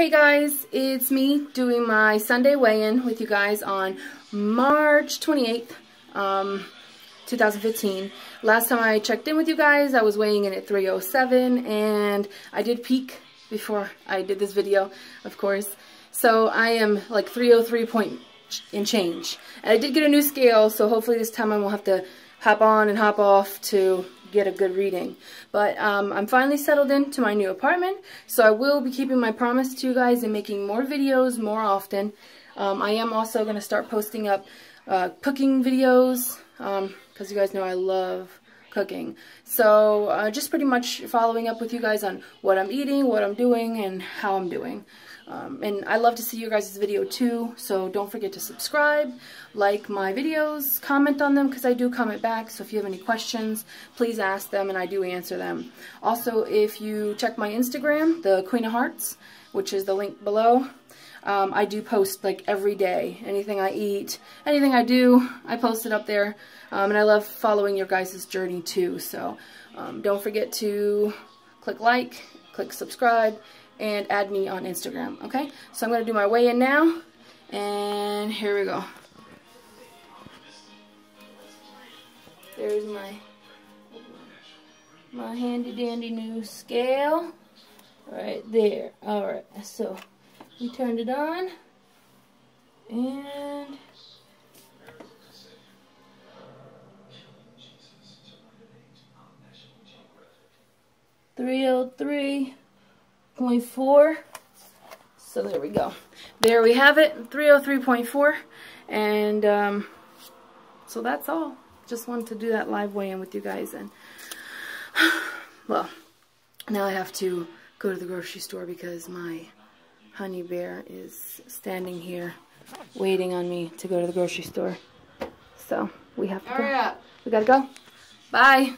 Hey guys, it's me doing my Sunday weigh-in with you guys on March 28th, um, 2015. Last time I checked in with you guys, I was weighing in at 307 and I did peek before I did this video, of course. So I am like 303 point and change. And I did get a new scale, so hopefully this time I won't have to hop on and hop off to get a good reading. But um, I'm finally settled into my new apartment, so I will be keeping my promise to you guys and making more videos more often. Um, I am also going to start posting up uh, cooking videos, because um, you guys know I love cooking. So uh, just pretty much following up with you guys on what I'm eating, what I'm doing, and how I'm doing. Um, and I love to see you guys' video too, so don't forget to subscribe, like my videos, comment on them because I do comment back, so if you have any questions, please ask them and I do answer them. Also, if you check my Instagram, the Qween Of Heartz, which is the link below, um, I do post like every day. Anything I eat, anything I do, I post it up there. Um, and I love following your guys' journey too. So um, don't forget to click like, click subscribe, and add me on Instagram, okay? So I'm going to do my weigh-in now, and here we go. There's my my handy dandy new scale right there. Alright, so we turned it on and three oh three 303.4. So there we go. There we have it, 303.4. And um, so that's all. Just wanted to do that live weigh-in with you guys. And, well, now I have to go to the grocery store because my honey bear is standing here waiting on me to go to the grocery store. So we have to Hurry go. up. We gotta go. Bye.